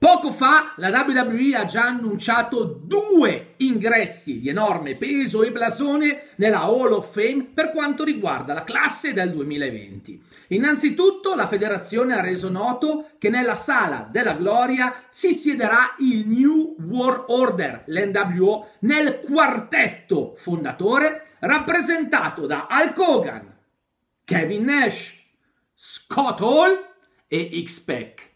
Poco fa la WWE ha già annunciato due ingressi di enorme peso e blasone nella Hall of Fame per quanto riguarda la classe del 2020. Innanzitutto la federazione ha reso noto che nella sala della gloria si siederà il New World Order, l'NWO, nel quartetto fondatore rappresentato da Hulk Hogan, Kevin Nash, Scott Hall e X-Pac.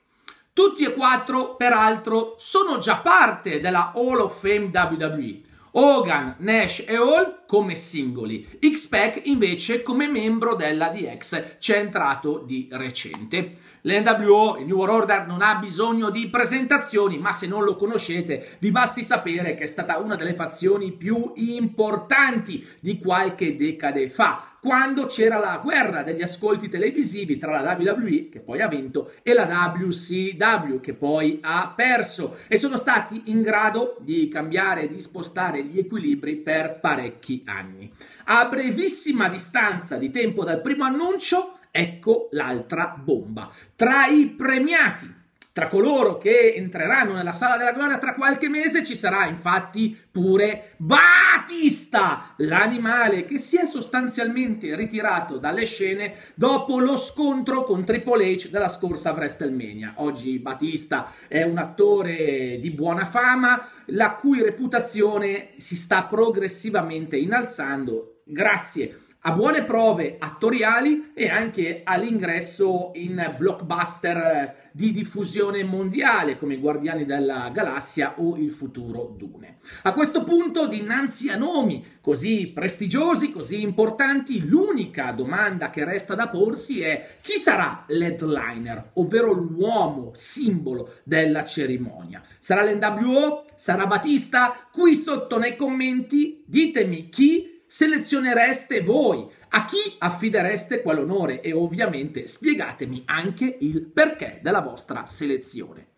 Tutti e quattro, peraltro, sono già parte della Hall of Fame WWE. Hogan, Nash e Hall come singoli, X-Pac invece come membro della DX, c'è entrato di recente. L'NWO, il New World Order, non ha bisogno di presentazioni, ma se non lo conoscete vi basti sapere che è stata una delle fazioni più importanti di qualche decade fa quando c'era la guerra degli ascolti televisivi tra la WWE, che poi ha vinto, e la WCW, che poi ha perso, e sono stati in grado di cambiare, di spostare gli equilibri per parecchi anni. A brevissima distanza di tempo dal primo annuncio, ecco l'altra bomba. Tra i premiati tra coloro che entreranno nella sala della gloria tra qualche mese ci sarà infatti pure Batista, l'animale che si è sostanzialmente ritirato dalle scene dopo lo scontro con Triple H della scorsa WrestleMania. Oggi Batista è un attore di buona fama, la cui reputazione si sta progressivamente innalzando grazie a buone prove attoriali e anche all'ingresso in blockbuster di diffusione mondiale come Guardiani della Galassia o Il futuro Dune. A questo punto, dinanzi a nomi così prestigiosi, così importanti, l'unica domanda che resta da porsi è chi sarà l'headliner, ovvero l'uomo simbolo della cerimonia. Sarà l'NWO? Sarà Batista? Qui sotto nei commenti ditemi chi selezionereste voi? A chi affidereste quell'onore? E ovviamente spiegatemi anche il perché della vostra selezione.